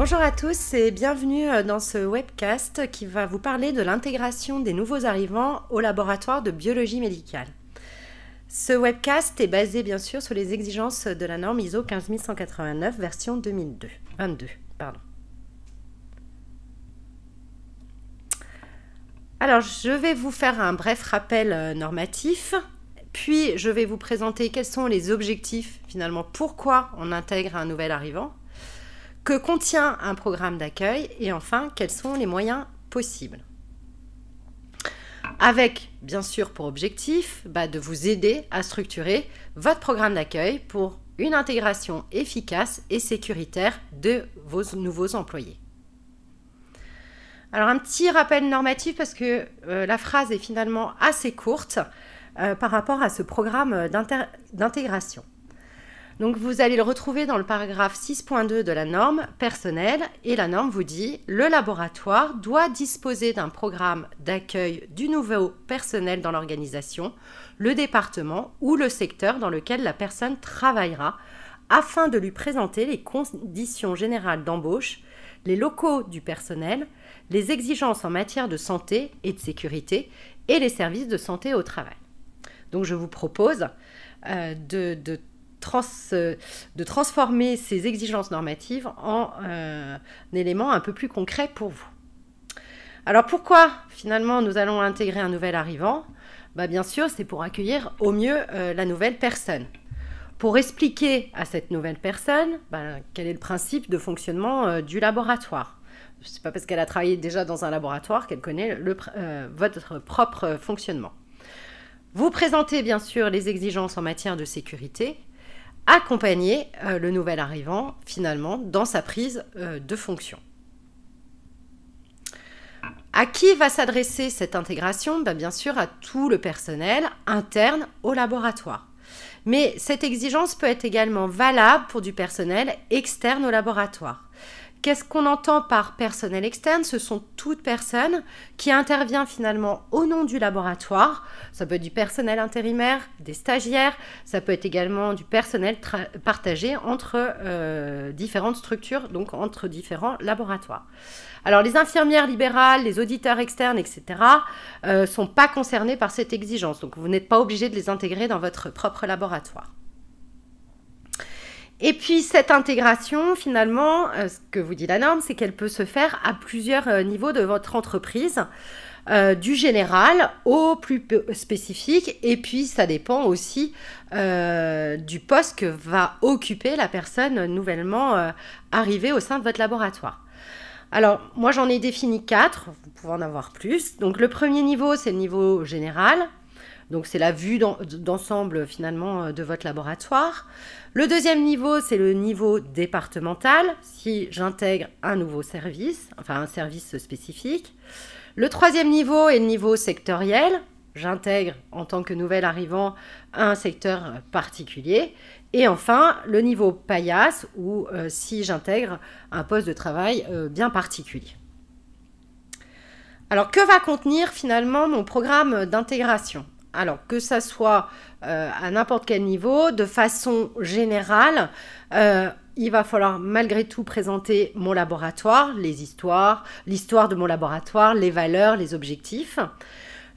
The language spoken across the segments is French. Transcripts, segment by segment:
Bonjour à tous et bienvenue euh, dans ce webcast qui va vous parler de l'intégration des nouveaux arrivants au laboratoire de biologie médicale. Ce webcast est basé bien sûr sur les exigences de la norme ISO 15189 version 2002. 22. Pardon. Alors, je vais vous faire un bref rappel euh, normatif, puis je vais vous présenter quels sont les objectifs, finalement, pourquoi on intègre un nouvel arrivant, que contient un programme d'accueil et enfin quels sont les moyens possibles. Avec bien sûr pour objectif bah, de vous aider à structurer votre programme d'accueil pour une intégration efficace et sécuritaire de vos nouveaux employés. Alors un petit rappel normatif parce que euh, la phrase est finalement assez courte euh, par rapport à ce programme d'intégration. Donc vous allez le retrouver dans le paragraphe 6.2 de la norme personnelle et la norme vous dit le laboratoire doit disposer d'un programme d'accueil du nouveau personnel dans l'organisation, le département ou le secteur dans lequel la personne travaillera afin de lui présenter les conditions générales d'embauche, les locaux du personnel, les exigences en matière de santé et de sécurité et les services de santé au travail. Donc je vous propose euh, de, de euh, de transformer ces exigences normatives en euh, un élément un peu plus concret pour vous. Alors pourquoi finalement nous allons intégrer un nouvel arrivant? Bah, Bien sûr, c'est pour accueillir au mieux euh, la nouvelle personne. Pour expliquer à cette nouvelle personne bah, quel est le principe de fonctionnement du laboratoire? Ce n'est pas parce qu'elle a travaillé déjà dans un laboratoire qu'elle connaît votre propre fonctionnement. Vous présentez bien sûr les exigences en matière de sécurité accompagner euh, le nouvel arrivant finalement dans sa prise euh, de fonction. À qui va s'adresser cette intégration? Ben, Bien sûr à tout le personnel interne au laboratoire. Mais cette exigence peut être également valable pour du personnel externe au laboratoire. Qu'est-ce qu'on entend par personnel externe? Ce sont toutes personnes qui interviennent finalement au nom du laboratoire. Ça peut être du personnel intérimaire, des stagiaires, ça peut être également du personnel partagé entre euh, différentes structures, donc entre différents laboratoires. Alors les infirmières libérales, les auditeurs externes, etc., ne euh, sont pas concernés par cette exigence. Donc vous n'êtes pas obligé de les intégrer dans votre propre laboratoire. Et puis cette intégration, finalement, euh, ce que vous dit la norme, c'est qu'elle peut se faire à plusieurs euh, niveaux de votre entreprise, euh, du général au plus spécifique, et puis ça dépend aussi du poste que va occuper la personne nouvellement arrivée au sein de votre laboratoire. Alors, moi j'en ai défini quatre, vous pouvez en avoir plus. Donc le premier niveau, c'est le niveau général, donc c'est la vue d'ensemble finalement euh, de votre laboratoire. Le deuxième niveau, c'est le niveau départemental, si j'intègre un nouveau service, enfin un service spécifique. Le troisième niveau est le niveau sectoriel. J'intègre en tant que nouvel arrivant un secteur particulier. Et enfin, le niveau paillasse, ou euh, si j'intègre un poste de travail euh, bien particulier. Alors, que va contenir finalement mon programme d'intégration? Alors, que ça soit euh, à n'importe quel niveau, de façon générale, euh, il va falloir malgré tout présenter mon laboratoire, les histoires, l'histoire de mon laboratoire, les valeurs, les objectifs.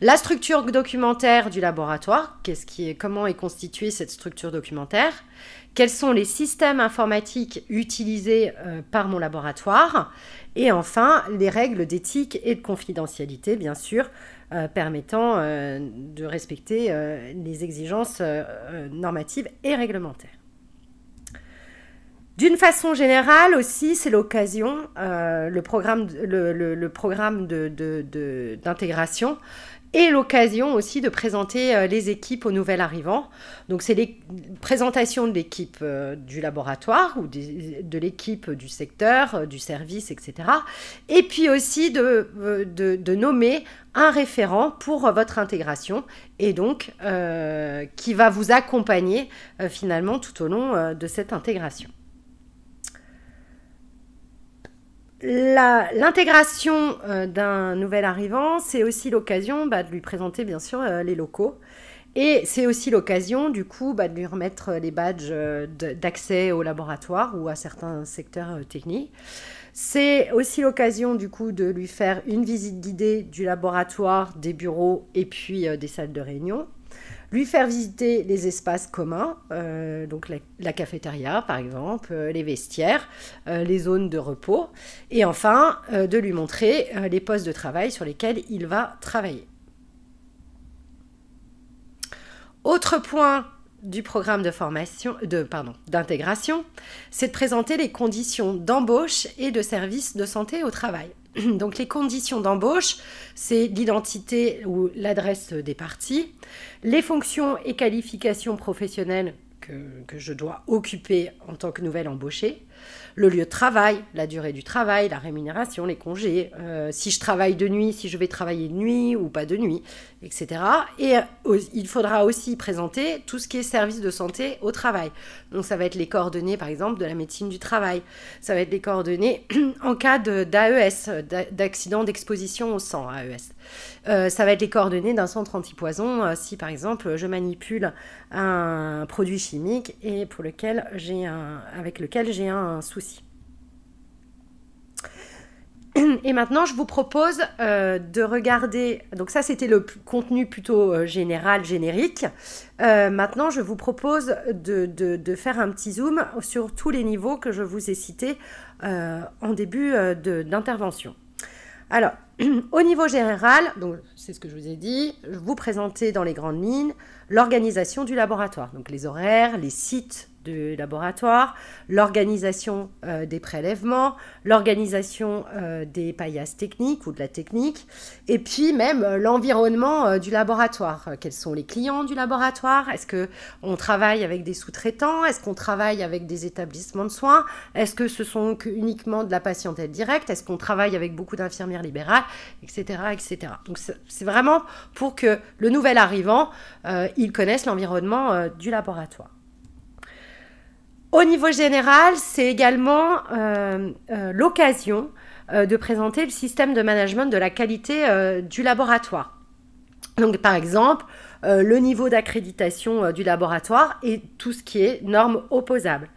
La structure documentaire du laboratoire, qu'est-ce qui est, comment est constituée cette structure documentaire? Quels sont les systèmes informatiques utilisés euh, par mon laboratoire? Et enfin, les règles d'éthique et de confidentialité, bien sûr, euh, permettant euh, de respecter euh, les exigences normatives et réglementaires. D'une façon générale aussi, c'est l'occasion, le programme, le, programme d'intégration et l'occasion aussi de présenter euh, les équipes aux nouvelles arrivants. Donc c'est les présentations de l'équipe euh, du laboratoire ou de l'équipe du secteur, euh, du service, etc. Et puis aussi de, de, nommer un référent pour votre intégration et donc qui va vous accompagner finalement tout au long de cette intégration. L'intégration euh, d'un nouvel arrivant, c'est aussi l'occasion bah, de lui présenter bien sûr euh, les locaux Et c'est aussi l'occasion, du coup, bah, de lui remettre les badges euh, d'accès au laboratoire ou à certains secteurs euh, techniques. C'est aussi l'occasion, du coup, de lui faire une visite guidée du laboratoire, des bureaux et puis des salles de réunion lui faire visiter les espaces communs, donc la, cafétéria par exemple, les vestiaires, les zones de repos, et enfin de lui montrer les postes de travail sur lesquels il va travailler. Autre point du programme de formation, d'intégration, c'est de présenter les conditions d'embauche et de service de santé au travail. Donc les conditions d'embauche, c'est l'identité ou l'adresse des parties, les fonctions et qualifications professionnelles que, que, je dois occuper en tant que nouvelle embauchée, le lieu de travail, la durée du travail, la rémunération, les congés, euh, si je travaille de nuit, si je vais travailler de nuit ou pas de nuit, etc. Et euh, il faudra aussi présenter tout ce qui est service de santé au travail. Donc ça va être les coordonnées, par exemple, de la médecine du travail. Ça va être les coordonnées en cas d'AES, d'accident d'exposition au sang, AES. Euh, ça va être les coordonnées d'un centre antipoison si, par exemple, je manipule un produit chimique et pour lequel j'ai un, avec lequel j'ai un souci. Et maintenant, je vous propose euh, de regarder. Donc, ça, c'était le contenu plutôt euh, général, générique. Euh, maintenant, je vous propose de, faire un petit zoom sur tous les niveaux que je vous ai cités en début d'intervention. Alors, au niveau général, donc c'est ce que je vous ai dit, vous présenter dans les grandes lignes l'organisation du laboratoire, donc les horaires, les sites du laboratoire, l'organisation euh, des prélèvements, l'organisation euh, des paillasses techniques ou de la technique, et puis même euh, l'environnement du laboratoire. Quels sont les clients du laboratoire? Est-ce que on travaille avec des sous-traitants? Est-ce qu'on travaille avec des établissements de soins? Est-ce que ce sont uniquement de la patientèle directe? Est-ce qu'on travaille avec beaucoup d'infirmières libérales, etc., etc. Donc c'est vraiment pour que le nouvel arrivant il connaisse l'environnement du laboratoire. Au niveau général, c'est également euh, euh, l'occasion euh, de présenter le système de management de la qualité du laboratoire. Donc, par exemple, le niveau d'accréditation du laboratoire et tout ce qui est normes opposables.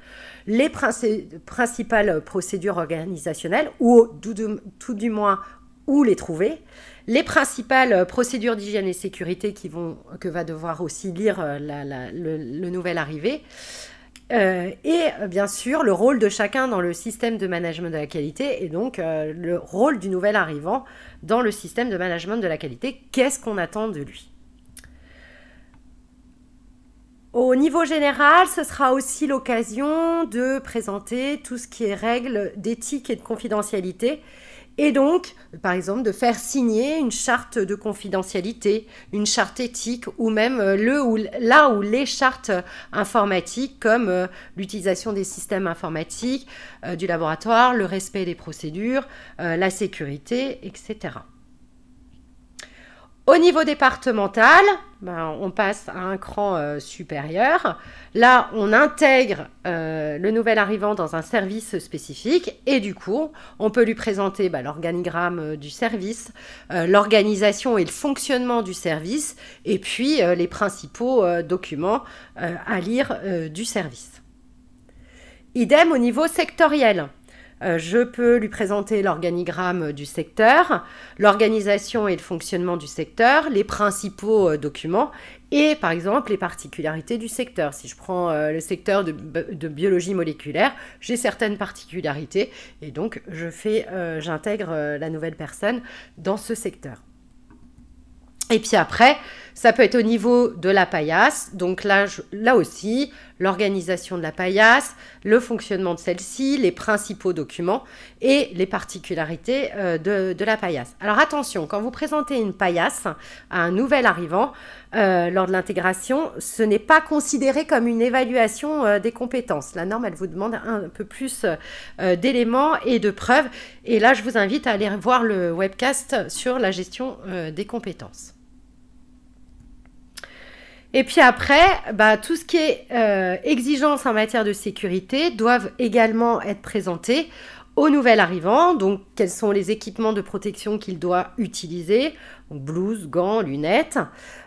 Les principales procédures organisationnelles, ou tout, du moins où les trouver, les principales procédures d'hygiène et sécurité qui vont, que va devoir aussi lire le, nouvel arrivé, euh, et euh, bien sûr, le rôle de chacun dans le système de management de la qualité et donc euh, le rôle du nouvel arrivant dans le système de management de la qualité. Qu'est-ce qu'on attend de lui? Au niveau général, ce sera aussi l'occasion de présenter tout ce qui est règles d'éthique et de confidentialité et donc, par exemple, de faire signer une charte de confidentialité, une charte éthique, ou même euh, le ou là où les chartes informatiques, comme euh, l'utilisation des systèmes informatiques euh, du laboratoire, le respect des procédures, la sécurité, etc. Au niveau départemental, ben, on passe à un cran euh, supérieur. Là, on intègre euh, le nouvel arrivant dans un service spécifique et du coup, on peut lui présenter ben, l'organigramme euh, du service, l'organisation et le fonctionnement du service et puis les principaux documents à lire du service. Idem au niveau sectoriel. Euh, je peux lui présenter l'organigramme du secteur, l'organisation et le fonctionnement du secteur, les principaux euh, documents et par exemple les particularités du secteur. Si je prends euh, le secteur de, biologie moléculaire, j'ai certaines particularités et donc j'intègre la nouvelle personne dans ce secteur. Et puis après, ça peut être au niveau de la paillasse. Donc là, là aussi, l'organisation de la paillasse, le fonctionnement de celle-ci, les principaux documents et les particularités euh, de, la paillasse. Alors attention, quand vous présentez une paillasse à un nouvel arrivant euh, lors de l'intégration, ce n'est pas considéré comme une évaluation euh, des compétences. La norme, elle vous demande un peu plus d'éléments et de preuves. Et là, je vous invite à aller voir le webcast sur la gestion des compétences. Et puis après, bah, tout ce qui est euh, exigence en matière de sécurité doivent également être présentées au nouvel arrivant, donc quels sont les équipements de protection qu'il doit utiliser, donc blouse, gants, lunettes,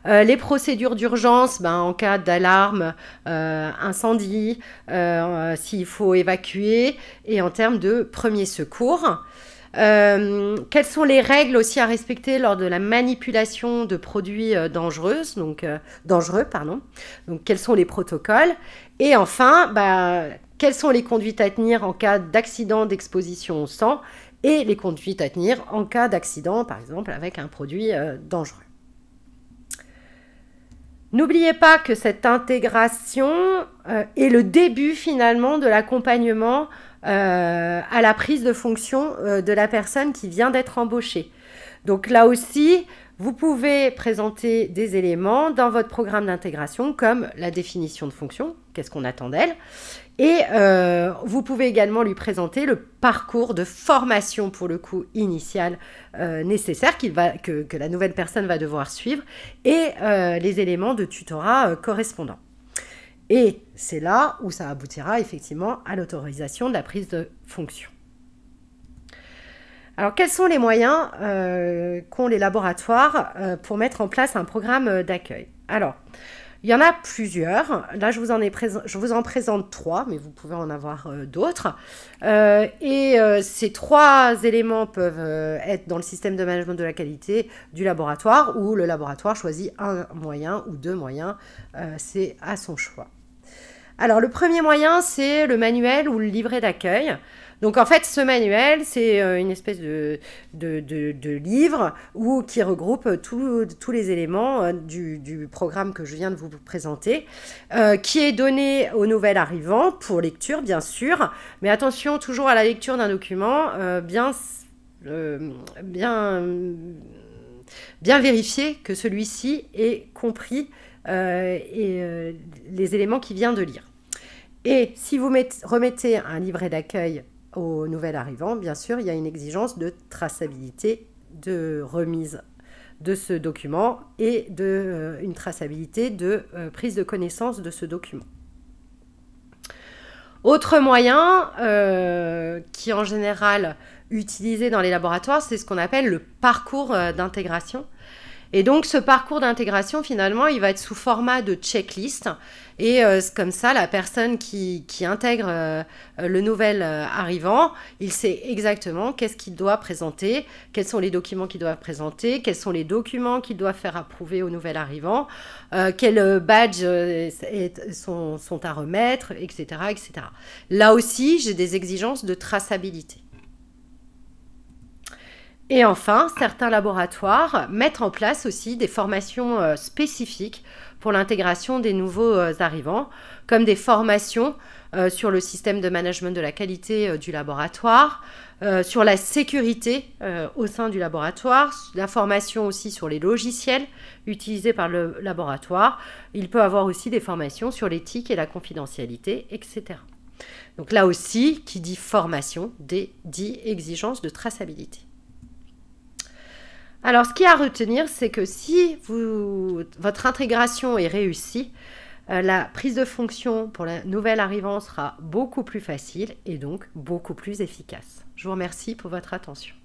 euh, les procédures d'urgence ben, en cas d'alarme, euh, incendie, s'il faut évacuer, et en termes de premiers secours. Quelles sont les règles aussi à respecter lors de la manipulation de produits dangereux, donc dangereux, pardon. Donc quels sont les protocoles? Et enfin, bah, quelles sont les conduites à tenir en cas d'accident d'exposition au sang et les conduites à tenir en cas d'accident, par exemple avec un produit euh, dangereux? N'oubliez pas que cette intégration euh, est le début finalement de l'accompagnement euh, à la prise de fonction de la personne qui vient d'être embauchée. Donc là aussi, vous pouvez présenter des éléments dans votre programme d'intégration comme la définition de fonction, qu'est-ce qu'on attend d'elle, et euh, vous pouvez également lui présenter le parcours de formation, pour le coup, initial euh, nécessaire que, la nouvelle personne va devoir suivre et euh, les éléments de tutorat correspondants. Et c'est là où ça aboutira effectivement à l'autorisation de la prise de fonction. Alors, quels sont les moyens qu'ont les laboratoires pour mettre en place un programme d'accueil? Alors, il y en a plusieurs. Là, je vous en, présente trois, mais vous pouvez en avoir euh, d'autres. Euh, et euh, ces trois éléments peuvent être dans le système de management de la qualité du laboratoire, où le laboratoire choisit un moyen ou deux moyens. C'est à son choix. Alors, le premier moyen, c'est le manuel ou le livret d'accueil. Donc en fait, ce manuel, c'est euh, une espèce de, livre qui regroupe tous les éléments euh, du, programme que je viens de vous présenter, euh, qui est donné au nouvel arrivant pour lecture, bien sûr. Mais attention toujours à la lecture d'un document bien, vérifier que celui-ci ait compris et, les éléments qu'il vient de lire. Et si vous remettez un livret d'accueil au nouvel arrivant, bien sûr, il y a une exigence de traçabilité, de remise de ce document et de, euh, une traçabilité de euh, prise de connaissance de ce document. Autre moyen euh, qui en général utilisé dans les laboratoires, c'est ce qu'on appelle le parcours d'intégration. Et donc ce parcours d'intégration, finalement, il va être sous format de checklist. Et euh, comme ça, la personne qui, intègre euh, le nouvel euh, arrivant, il sait exactement qu'est-ce qu'il doit présenter, quels sont les documents qu'il doit présenter, quels sont les documents qu'il doit faire approuver au nouvel arrivant, quels badges sont, sont, à remettre, etc., etc. Là aussi, j'ai des exigences de traçabilité. Et enfin, certains laboratoires mettent en place aussi des formations spécifiques pour l'intégration des nouveaux euh, arrivants, comme des formations euh, sur le système de management de la qualité euh, du laboratoire, sur la sécurité au sein du laboratoire, la formation aussi sur les logiciels utilisés par le laboratoire. Il peut avoir aussi des formations sur l'éthique et la confidentialité, etc. Donc là aussi, qui dit formation, dit exigence de traçabilité. Alors, ce qui est à retenir, c'est que si votre intégration est réussie, euh, la prise de fonction pour la nouvelle arrivant sera beaucoup plus facile et donc beaucoup plus efficace. Je vous remercie pour votre attention.